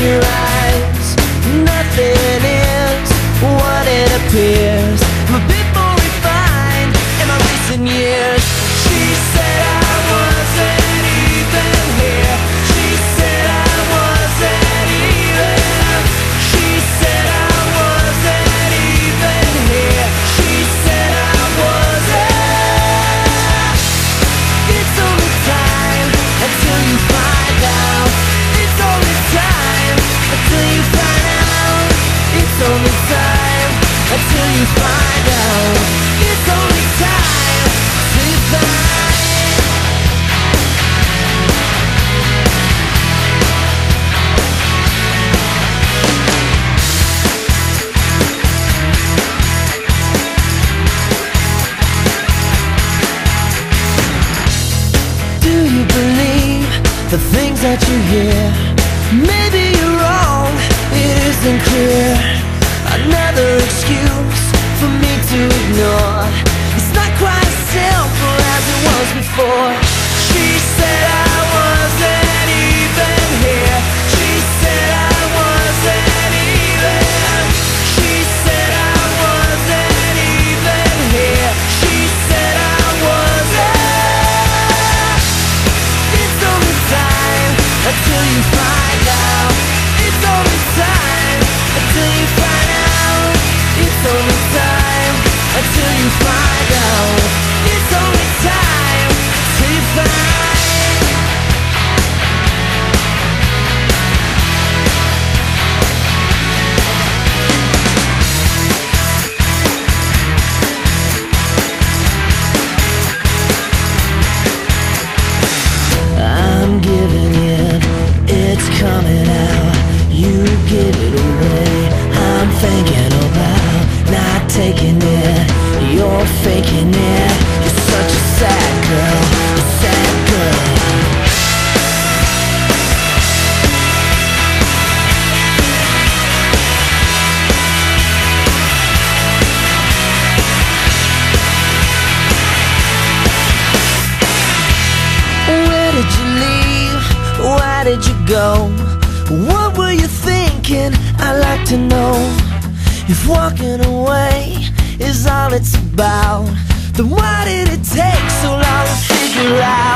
your eyes. Nothing is what it appears. The things that you hear. Maybe you're wrong, it isn't clear. Another excuse for me to ignore. It's not quite as simple as it was before. She said give. I'm thinking about not taking it. You're faking it. You're such a sad girl, a sad girl. Where did you leave? Why did you go? What were you thinking? I'd like to know. If walking away is all it's about, then why did it take so long to figure out?